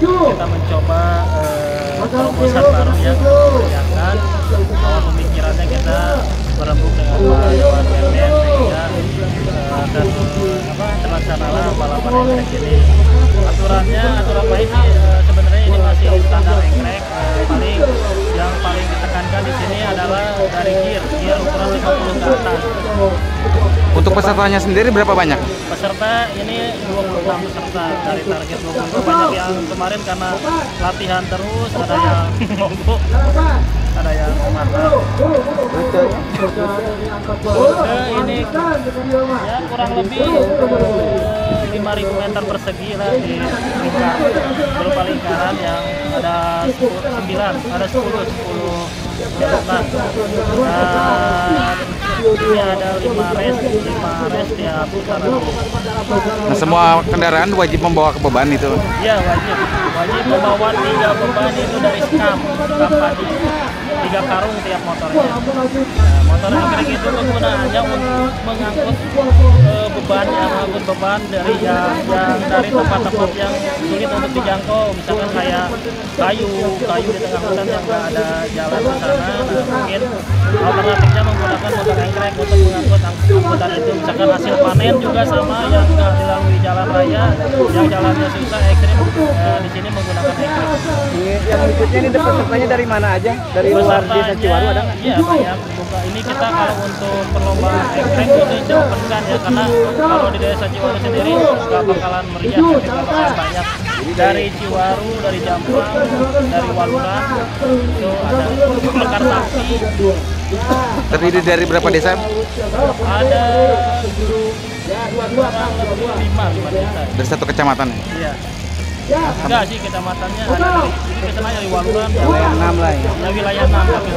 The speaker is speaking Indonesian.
kita mencoba terobosan baru yang memeriahkan awal pemikirannya kita berembuk dengan Pak Dewan Beben sehingga eh, dan apa terlaksanalah balapan engkrek ini. Aturannya aturan main sih eh, sebenarnya ini masih standar engkrek Eh, paling yang paling ditekankan di sini adalah dari gear. Gear ukuran 50 ke atas Untuk pesertanya sendiri berapa banyak? peserta ini 26 peserta. Dari target 20 banyak yang kemarin karena latihan terus ada yang mogok ada yang mantap Eh, ini ya kurang lebih eh, 5000 meter persegi lah di lingkar. Berupa lingkaran yang ada 10, 9 ada 10 10 peserta. dan ini ada 5 race 5 race tiap putaran. Nah, semua kendaraan wajib membawa ke beban itu. Iya wajib, wajib membawa tiga beban itu dari skam, skam padi, tiga karung tiap motornya. Nah, motor anggrek itu kegunaannya untuk mengangkut eh, beban, mengangkut beban dari yang, yang dari tempat-tempat yang sulit untuk dijangkau, misalkan kayak kayu, kayu di tengah hutan yang nggak ada jalan ke sana. Nah, mungkin alternatifnya menggunakan motor anggrek untuk mengangkut ang- angkutan itu, misalkan hasil panen juga sama yang nggak dilalui jalan raya, yang jalannya susah ekstrim, eh, Yang berikutnya ini pesertanya dari mana aja? Dari luar desa Ciwaru ada nggak? Iya banyak. Buka ini kita kalau untuk perlombaan ekrek itu diopenkan ya karena kalau di desa Ciwaru sendiri nggak bakalan meriah, tapi nggak bakalan banyak. Dari Ciwaru, dari Jampang, dari Waluran, itu ada Mekartasi, Terdiri dari berapa desa? ada kurang lebih lima lima desa. Dari satu kecamatan. Iya. Enggak sih kecamatannya ada dari ini ke sana dari Waluran, Wilayah enam lah ya. ya wilayah 6 tapi